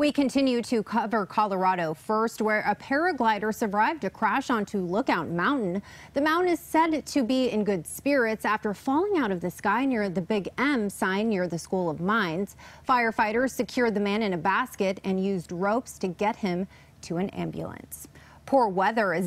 We continue to cover Colorado first, where a paraglider survived a crash onto Lookout Mountain. The mountain is said to be in good spirits after falling out of the sky near the Big M sign near the School of Mines. Firefighters secured the man in a basket and used ropes to get him to an ambulance. Poor weather is